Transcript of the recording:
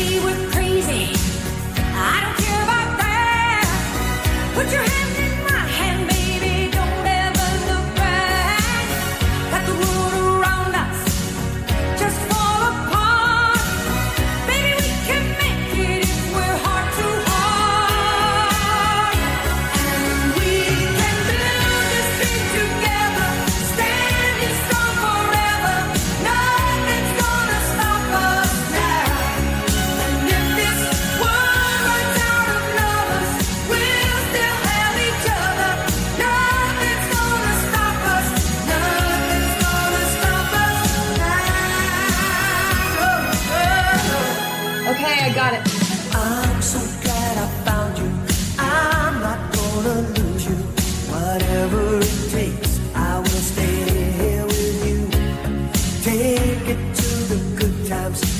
say we're Okay, I got it. I'm so glad I found you. I'm not gonna lose you. Whatever it takes, I will stay here with you. Take it to the good times.